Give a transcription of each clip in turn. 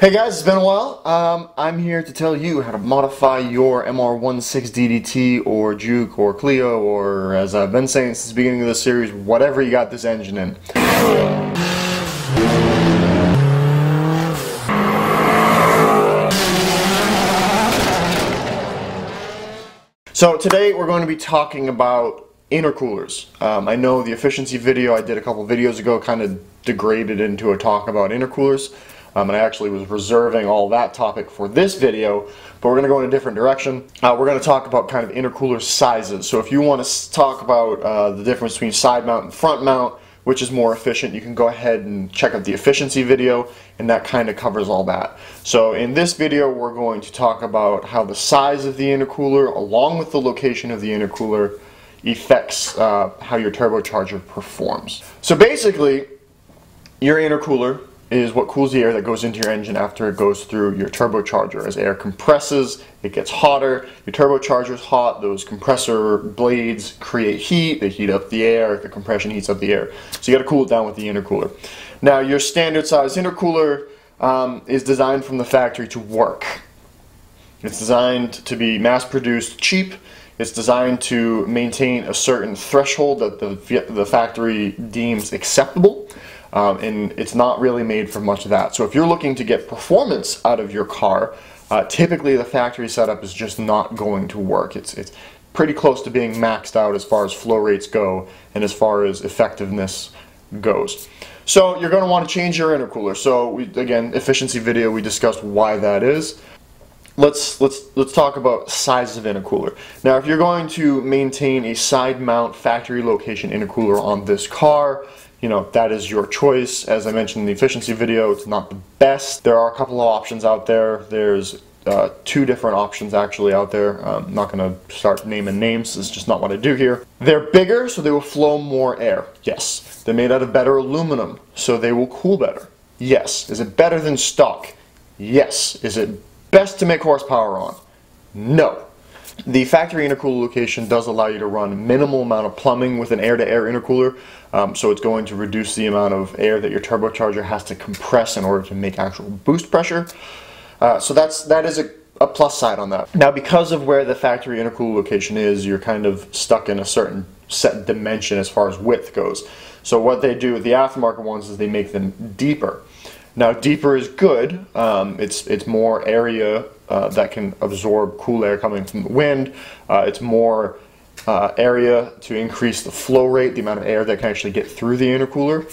Hey guys, it's been a while. Um, I'm here to tell you how to modify your MR16 DDT or Juke or Clio or as I've been saying since the beginning of the series, whatever you got this engine in. So today we're going to be talking about intercoolers. Um, I know the efficiency video I did a couple videos ago kind of degraded into a talk about intercoolers. Um, and I actually was reserving all that topic for this video, but we're going to go in a different direction. Uh, we're going to talk about kind of intercooler sizes. So if you want to talk about uh, the difference between side mount and front mount, which is more efficient, you can go ahead and check out the efficiency video, and that kind of covers all that. So in this video, we're going to talk about how the size of the intercooler, along with the location of the intercooler, affects uh, how your turbocharger performs. So basically, your intercooler is what cools the air that goes into your engine after it goes through your turbocharger. As air compresses, it gets hotter, your turbocharger is hot, those compressor blades create heat, they heat up the air, the compression heats up the air. So you got to cool it down with the intercooler. Now your standard size intercooler um, is designed from the factory to work. It's designed to be mass produced cheap. It's designed to maintain a certain threshold that the, the factory deems acceptable. Um, and it's not really made for much of that. So if you're looking to get performance out of your car, uh, typically the factory setup is just not going to work. It's, it's pretty close to being maxed out as far as flow rates go and as far as effectiveness goes. So you're going to want to change your intercooler. So we, again, efficiency video, we discussed why that is. Let's, let's, let's talk about size of intercooler. Now if you're going to maintain a side mount factory location intercooler on this car, you know, that is your choice. As I mentioned in the efficiency video, it's not the best. There are a couple of options out there. There's uh, two different options actually out there. I'm not going to start naming names. It's just not what I do here. They're bigger, so they will flow more air. Yes. They're made out of better aluminum, so they will cool better. Yes. Is it better than stock? Yes. Is it best to make horsepower on? No. The factory intercooler location does allow you to run minimal amount of plumbing with an air-to-air -air intercooler, um, so it's going to reduce the amount of air that your turbocharger has to compress in order to make actual boost pressure. Uh, so that's that is a, a plus side on that. Now because of where the factory intercooler location is, you're kind of stuck in a certain set dimension as far as width goes. So what they do with the aftermarket ones is they make them deeper. Now deeper is good. Um, it's it's more area uh, that can absorb cool air coming from the wind. Uh, it's more uh, area to increase the flow rate, the amount of air that can actually get through the intercooler.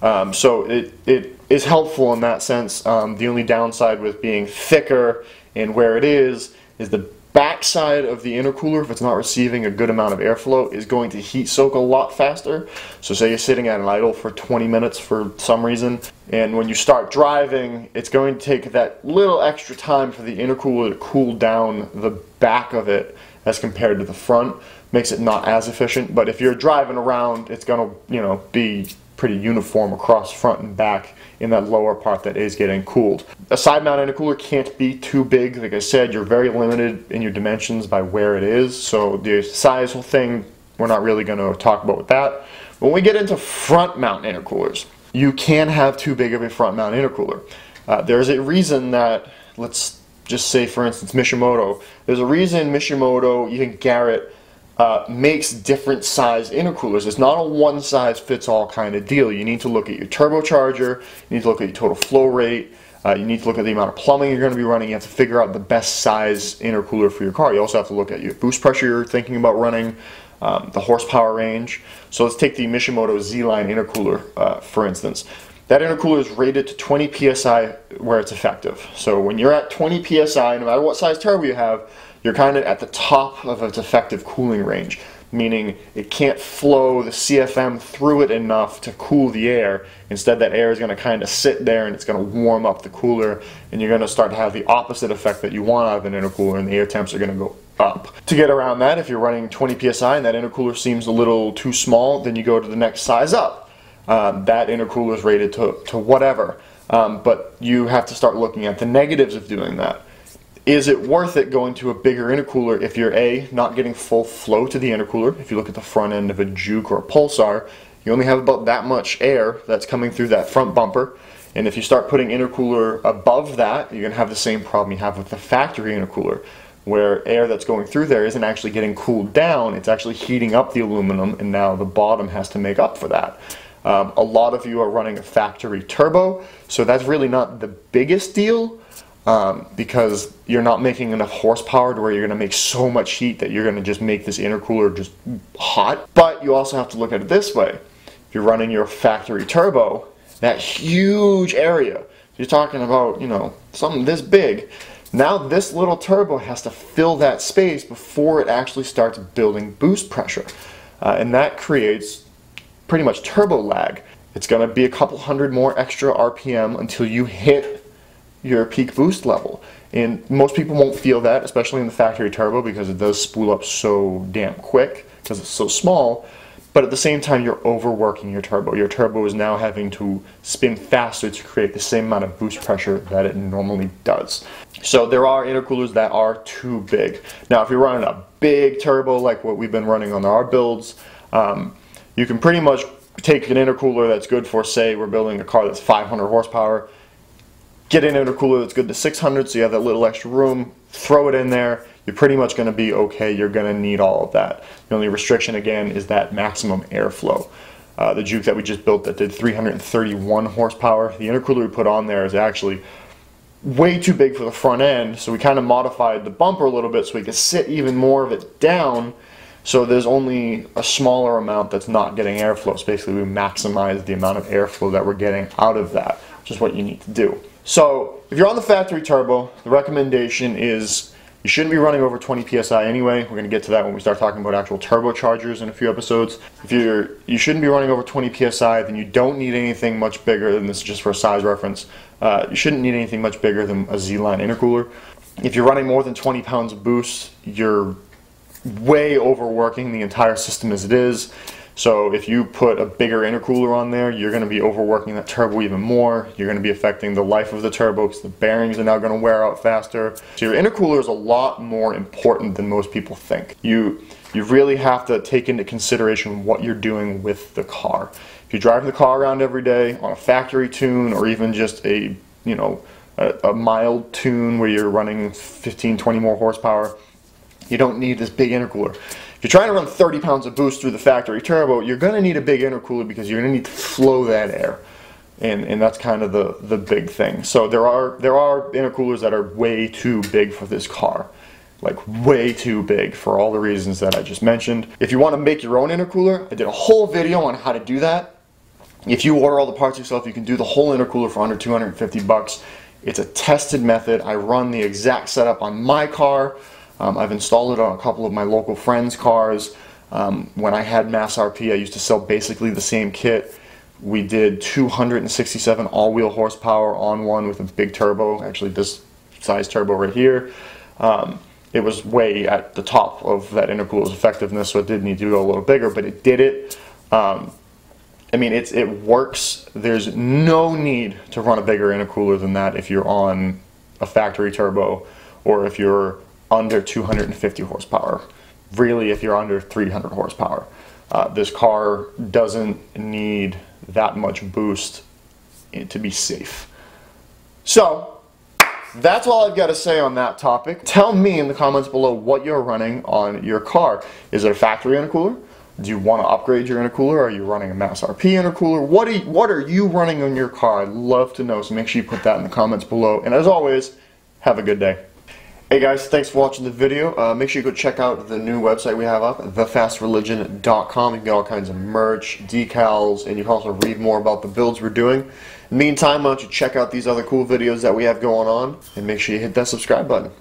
Um, so it, it is helpful in that sense. Um, the only downside with being thicker and where it is is the backside of the intercooler, if it's not receiving a good amount of airflow, is going to heat soak a lot faster. So say you're sitting at an idle for 20 minutes for some reason, and when you start driving, it's going to take that little extra time for the intercooler to cool down the back of it as compared to the front. Makes it not as efficient, but if you're driving around, it's going to, you know, be pretty uniform across front and back in that lower part that is getting cooled. A side mount intercooler can't be too big. Like I said, you're very limited in your dimensions by where it is. So the size thing, we're not really going to talk about with that. When we get into front mount intercoolers, you can have too big of a front mount intercooler. Uh, there's a reason that, let's just say for instance Mishimoto, there's a reason Mishimoto, even Garrett, uh, makes different size intercoolers. It's not a one size fits all kind of deal. You need to look at your turbocharger, you need to look at your total flow rate, uh, you need to look at the amount of plumbing you're going to be running. You have to figure out the best size intercooler for your car. You also have to look at your boost pressure you're thinking about running, um, the horsepower range. So let's take the Mishimoto Z-Line intercooler, uh, for instance. That intercooler is rated to 20 psi where it's effective. So when you're at 20 psi, no matter what size turbo you have, you're kind of at the top of its effective cooling range, meaning it can't flow the CFM through it enough to cool the air. Instead, that air is going to kind of sit there and it's going to warm up the cooler, and you're going to start to have the opposite effect that you want out of an intercooler, and the air temps are going to go up. To get around that, if you're running 20 psi and that intercooler seems a little too small, then you go to the next size up. Um, that intercooler is rated to, to whatever. Um, but you have to start looking at the negatives of doing that. Is it worth it going to a bigger intercooler if you're A, not getting full flow to the intercooler? If you look at the front end of a Juke or a Pulsar, you only have about that much air that's coming through that front bumper. And if you start putting intercooler above that, you're going to have the same problem you have with the factory intercooler, where air that's going through there isn't actually getting cooled down, it's actually heating up the aluminum, and now the bottom has to make up for that. Um, a lot of you are running a factory turbo, so that's really not the biggest deal um, because you're not making enough horsepower to where you're going to make so much heat that you're going to just make this intercooler just hot. But you also have to look at it this way. If you're running your factory turbo, that huge area, you're talking about, you know, something this big. Now this little turbo has to fill that space before it actually starts building boost pressure. Uh, and that creates pretty much turbo lag. It's going to be a couple hundred more extra RPM until you hit your peak boost level. And most people won't feel that, especially in the factory turbo, because it does spool up so damn quick because it's so small. But at the same time, you're overworking your turbo. Your turbo is now having to spin faster to create the same amount of boost pressure that it normally does. So there are intercoolers that are too big. Now, if you're running a big turbo like what we've been running on our builds, um, you can pretty much take an intercooler that's good for, say, we're building a car that's 500 horsepower, get an intercooler that's good to 600 so you have that little extra room, throw it in there, you're pretty much going to be okay. You're going to need all of that. The only restriction, again, is that maximum airflow. Uh, the Juke that we just built that did 331 horsepower, the intercooler we put on there is actually way too big for the front end, so we kind of modified the bumper a little bit so we could sit even more of it down so there's only a smaller amount that's not getting airflow. So basically we maximize the amount of airflow that we're getting out of that, which is what you need to do. So if you're on the factory turbo, the recommendation is you shouldn't be running over 20 psi anyway. We're going to get to that when we start talking about actual turbochargers in a few episodes. If you're you shouldn't be running over 20 psi, then you don't need anything much bigger than this. Just for a size reference, uh, you shouldn't need anything much bigger than a Z-line intercooler. If you're running more than 20 pounds of boost, you're way overworking the entire system as it is. So if you put a bigger intercooler on there, you're going to be overworking that turbo even more. You're going to be affecting the life of the turbo because the bearings are now going to wear out faster. So your intercooler is a lot more important than most people think. You you really have to take into consideration what you're doing with the car. If you're driving the car around every day on a factory tune or even just a, you know, a, a mild tune where you're running 15, 20 more horsepower, you don't need this big intercooler. If you're trying to run 30 pounds of boost through the factory turbo, you're going to need a big intercooler because you're going to need to flow that air. And, and that's kind of the, the big thing. So there are, there are intercoolers that are way too big for this car. Like way too big for all the reasons that I just mentioned. If you want to make your own intercooler, I did a whole video on how to do that. If you order all the parts yourself, you can do the whole intercooler for under 250 bucks. It's a tested method. I run the exact setup on my car. Um, I've installed it on a couple of my local friends' cars. Um, when I had Mass RP, I used to sell basically the same kit. We did 267 all-wheel horsepower on one with a big turbo, actually this size turbo right here. Um, it was way at the top of that intercooler's effectiveness, so it did need to go a little bigger, but it did it. Um, I mean, it's, it works. There's no need to run a bigger intercooler than that if you're on a factory turbo or if you're under 250 horsepower. Really, if you're under 300 horsepower. Uh, this car doesn't need that much boost to be safe. So, that's all I've got to say on that topic. Tell me in the comments below what you're running on your car. Is it a factory intercooler? Do you want to upgrade your intercooler? Are you running a Mass RP intercooler? What are, you, what are you running on your car? I'd love to know, so make sure you put that in the comments below. And as always, have a good day. Hey guys, thanks for watching the video. Uh, make sure you go check out the new website we have up, thefastreligion.com. You can get all kinds of merch, decals, and you can also read more about the builds we're doing. Meantime, why don't you check out these other cool videos that we have going on, and make sure you hit that subscribe button.